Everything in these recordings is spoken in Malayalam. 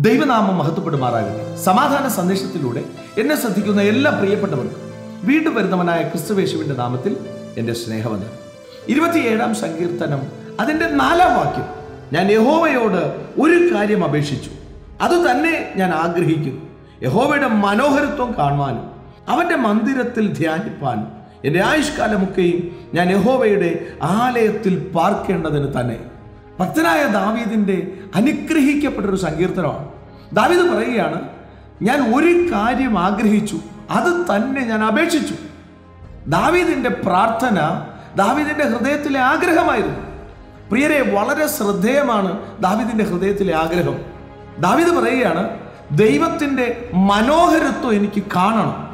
ദൈവനാമം മഹത്വപ്പെടുമാറാകട്ടെ. സമാധാന സന്ദേശത്തിലൂടെ എന്നെ ശ്രദ്ധിക്കുന്ന എല്ലാ പ്രിയപ്പെട്ടവർക്കും വീണ്ടും വരുന്നവനായ ക്രിസ്തുവേശുവിന്റെ നാമത്തിൽ എന്റെ സ്നേഹവന്ദനം. ഇരുപത്തിയേഴാം സങ്കീർത്തനം അതിന്റെ നാലാം വാക്യം. ഞാൻ യഹോവയോട് ഒരു കാര്യം അപേക്ഷിച്ചു. അത് തന്നെ ഞാൻ ആഗ്രഹിക്കുന്നു. യഹോവയുടെ മനോഹരത്വം കാണുവാനും അവന്റെ മന്ദിരത്തിൽ ധ്യാനിപ്പാനും എന്റെ ആയുഷ്കാലമൊക്കെയും ഞാൻ യഹോവയുടെ ആലയത്തിൽ പാർക്കേണ്ടതിന് തന്നെ. ഭക്തനായ ദാവീദിന്റെ അനുഗ്രഹിക്കപ്പെട്ടൊരു സങ്കീർത്തനമാണ്. ദാവീദ് പറയുകയാണ് ഞാൻ ഒരു കാര്യം ആഗ്രഹിച്ചു അത് തന്നെ ഞാൻ അപേക്ഷിച്ചു. ദാവീദിന്റെ പ്രാർത്ഥന ദാവീദിന്റെ ഹൃദയത്തിലെ ആഗ്രഹമായിരുന്നു. പ്രിയരെ വളരെ ശ്രദ്ധേയമാണ് ദാവീദിന്റെ ഹൃദയത്തിലെ ആഗ്രഹം. ദാവീദ് പറയുകയാണ് ദൈവത്തിന്റെ മനോഹരത്വം എനിക്ക് കാണണം.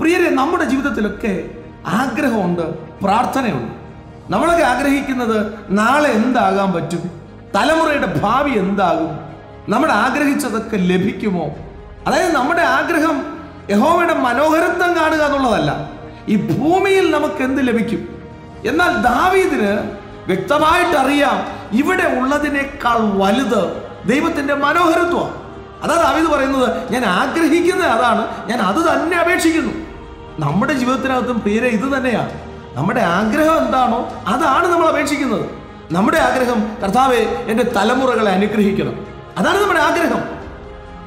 പ്രിയരെ നമ്മുടെ ജീവിതത്തിലൊക്കെ ആഗ്രഹമുണ്ട് പ്രാർത്ഥനയുണ്ട്. നമ്മളൊക്കെ ആഗ്രഹിക്കുന്നത് നാളെ എന്താകാൻ പറ്റും? തലമുറയുടെ ഭാവി എന്താകും? നമ്മൾ ആഗ്രഹിച്ചതൊക്കെ ലഭിക്കുമോ? അതായത് നമ്മുടെ ആഗ്രഹം യഹോവയുടെ മനോഹരത്വം കാണുക എന്നുള്ളതല്ല. ഈ ഭൂമിയിൽ നമുക്ക് എന്ത് ലഭിക്കും? എന്നാൽ ദാവീദിന് വ്യക്തമായിട്ട് അറിയാം ഇവിടെ ഉള്ളതിനേക്കാൾ വലുത് ദൈവത്തിന്റെ മനോഹരത്വം. അതാ ദാവീദ് പറയുന്നത് ഞാൻ ആഗ്രഹിക്കുന്നത് അതാണ്. ഞാൻ അത് തന്നെ അപേക്ഷിക്കുന്നു. നമ്മുടെ ജീവിതത്തിനകത്തും പേര് ഇത് തന്നെയാണ്. നമ്മുടെ ആഗ്രഹം എന്താണോ അതാണ് നമ്മൾ അപേക്ഷിക്കുന്നത്. നമ്മുടെ ആഗ്രഹം കർത്താവെ എന്റെ തലമുറകളെ അനുഗ്രഹിക്കണം. അതാണ് നമ്മുടെ ആഗ്രഹം.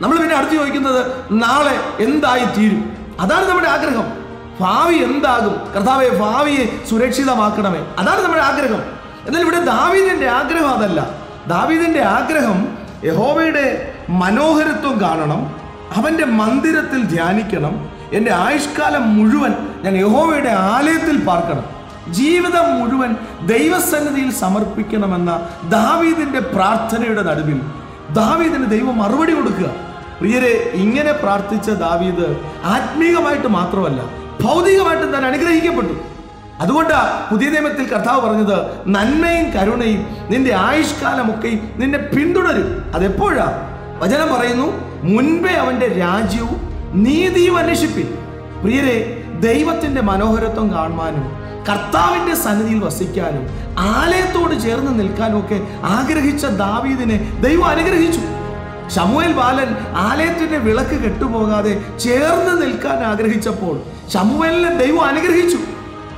നമ്മൾ പിന്നെ അടുത്ത് ചോദിക്കുന്നത് നാളെ എന്തായി തീരും? അതാണ് നമ്മുടെ ആഗ്രഹം. ഭാവി എന്താകും? കർത്താവെ ഭാവിയെ സുരക്ഷിതമാക്കണമേ. അതാണ് നമ്മുടെ ആഗ്രഹം. എന്നാൽ ഇവിടെ ദാവീദിന്റെ ആഗ്രഹം അതല്ല. ദാവീദിന്റെ ആഗ്രഹം യഹോവയുടെ മനോഹരത്വം കാണണം അവന്റെ മന്ദിരത്തിൽ ധ്യാനിക്കണം എന്റെ ആയുഷ്കാലം മുഴുവൻ ഞാൻ യഹോവയുടെ ആലയത്തിൽ പാർക്കണം. ജീവിതം മുഴുവൻ ദൈവസന്നിധിയിൽ സമർപ്പിക്കണമെന്ന ദാവീദിന്റെ പ്രാർത്ഥനയുടെ നടുവിൽ ദാവീദിന് ദൈവം മറുപടി കൊടുക്കുക. പ്രിയരെ ഇങ്ങനെ പ്രാർത്ഥിച്ച ദാവീദ് ആത്മീകമായിട്ട് മാത്രമല്ല ഭൗതികമായിട്ടും താൻ അനുഗ്രഹിക്കപ്പെട്ടു. അതുകൊണ്ടാ പുതിയ നിയമത്തിൽ കർത്താവ് പറഞ്ഞത് നന്മയും കരുണയും നിന്റെ ആയുഷ്കാലമൊക്കെയും നിന്നെ പിന്തുടരും. അതെപ്പോഴാ? വചനം പറയുന്നു മുൻപേ അവന്റെ രാജ്യവും നീതിയും അന്വേഷിപ്പിൻ പ്രിയരെ ദൈവത്തിന്റെ മനോഹരത്വം കാണുവാനും കർത്താവിന്റെ സന്നിധിയിൽ വസിക്കാനും ആലയത്തോട് ചേർന്ന് നിൽക്കാനും ഒക്കെ ആഗ്രഹിച്ച ദാവീദിനെ ദൈവം അനുഗ്രഹിച്ചു. ശമുവേൽ ബാലൻ ആലയത്തിന്റെ വിളക്ക് കെട്ടുപോകാതെ ചേർന്ന് നിൽക്കാൻ ആഗ്രഹിച്ചപ്പോൾ ശമുവേലിനെ ദൈവം അനുഗ്രഹിച്ചു.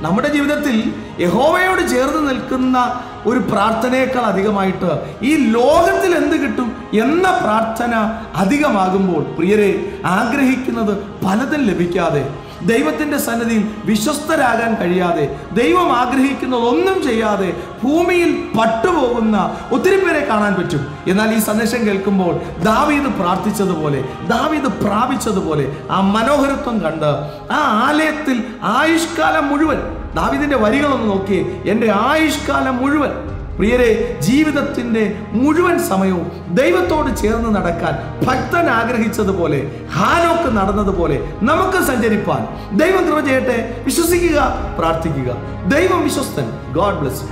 നമ്മുടെ ജീവിതത്തിൽ യഹോവയോട് ചേർന്ന് നിൽക്കുന്ന ഒരു പ്രാർത്ഥനയേക്കാൾ അധികമായിട്ട് ഈ ലോകത്തിൽ എന്ത് കിട്ടും? എന്ന പ്രാർത്ഥന അധികമാകുമ്പോൾ പ്രിയരെ ആഗ്രഹിക്കുന്നത് പലതും ലഭിക്കാതെ ദൈവത്തിന്റെ സന്നിധിയിൽ വിശ്വസ്തരാകാൻ കഴിയാതെ ദൈവം ആഗ്രഹിക്കുന്നത് ഒന്നും ചെയ്യാതെ ഭൂമിയിൽ പട്ടുപോകുന്ന ഒത്തിരി പേരെ കാണാൻ പറ്റും. എന്നാൽ ഈ സന്ദേശം കേൾക്കുമ്പോൾ ദാവീദ് പ്രാർത്ഥിച്ചതുപോലെ ദാവീദ് പ്രാപിച്ചതുപോലെ ആ മനോഹരത്വം കണ്ട് ആ ആലയത്തിൽ ആയുഷ്കാലം മുഴുവൻ ദാവീദിന്റെ വരികളൊന്ന് നോക്കിയേ എന്റെ ആയുഷ്കാലം മുഴുവൻ പ്രിയരെ ജീവിതത്തിന്റെ മുഴുവൻ സമയവും ദൈവത്തോട് ചേർന്ന് നടക്കാൻ ഭക്തൻ ആഗ്രഹിച്ചതുപോലെ ഹാനോക്ക് നടന്നതുപോലെ നമുക്ക് സഞ്ചരിപ്പാൻ ദൈവം കൃപ ചെയ്യട്ടെ. വിശ്വസിക്കുക പ്രാർത്ഥിക്കുക. ദൈവം വിശ്വസ്തൻ. God bless